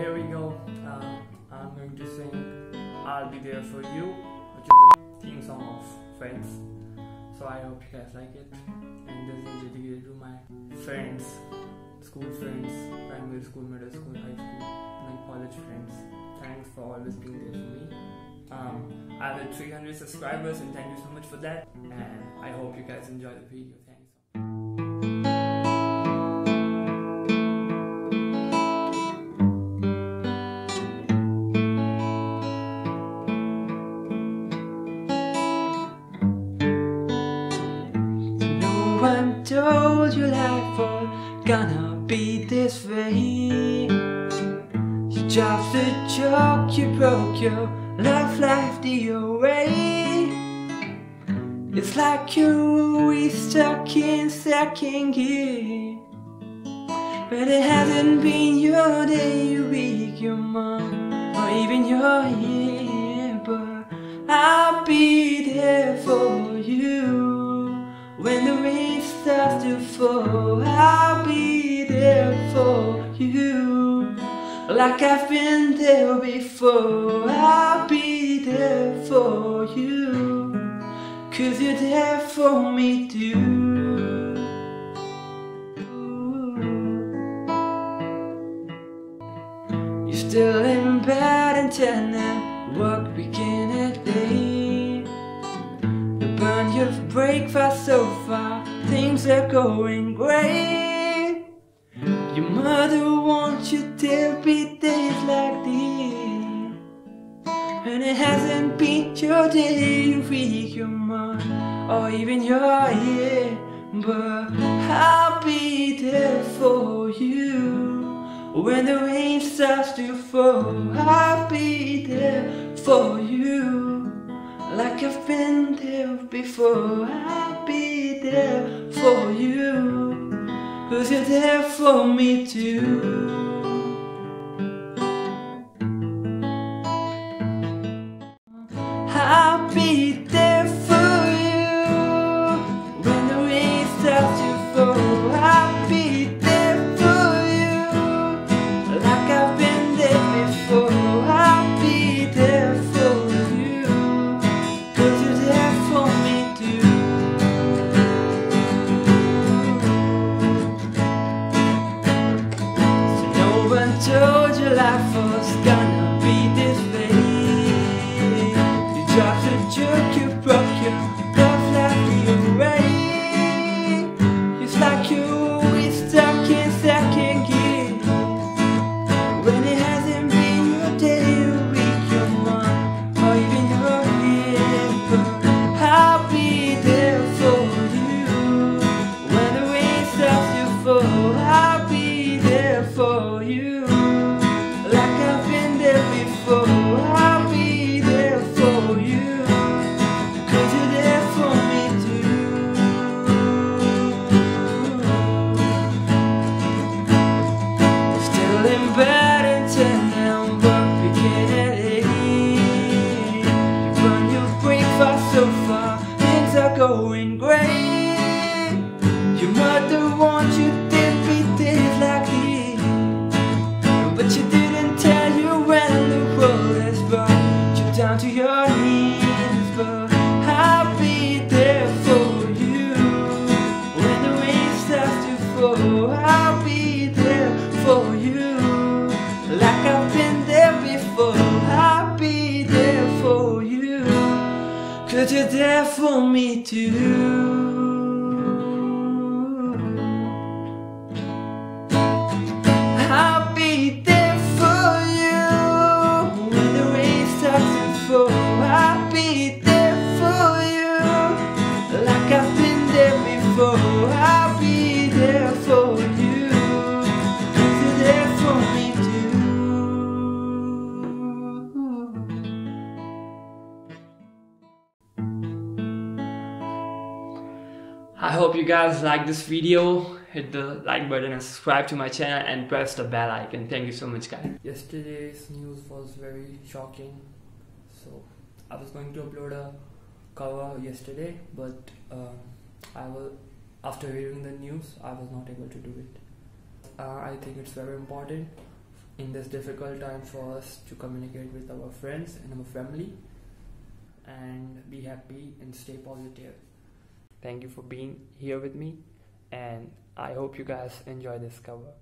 here we go. Uh, I'm going to sing I'll Be There For You, which is the theme song of Friends. So I hope you guys like it. And this is dedicated to my friends, school friends, primary school, middle school, high school, my college friends. Thanks for always being there for me. Um, I have 300 subscribers and thank you so much for that. And I hope you guys enjoy the video. One told you life was gonna be this way. You dropped the joke, you broke your love life D.O.A. It's like you're always stuck in second gear. But it hasn't been your day, your week, your month, or even your year. But I'll be there for you when the rain starts to. I'll be there for you like I've been there before. I'll be there for you cause you're there for me too. You're still in bed and turning work begin breakfast so far, things are going great. Your mother wants you to be days like this. And it hasn't been your day, your week, your month, or even your year. But I'll be there for you. When the rain starts to fall, I'll be there for you. Like I've been there before, I'll be there for you. Cause you're there for me too. Things going great. Your mother wants you to be days like but she didn't tell you when the world has brought you down to your knees. But I'll be there for you when the rain starts to fall. Cause you're there for me too. I hope you guys like this video. Hit the like button and subscribe to my channel and press the bell icon. Thank you so much guys. Yesterday's news was very shocking. So I was going to upload a cover yesterday, but uh, I will after hearing the news I was not able to do it. Uh, I think it's very important in this difficult time for us to communicate with our friends and our family and be happy and stay positive. Thank you for being here with me and I hope you guys enjoy this cover.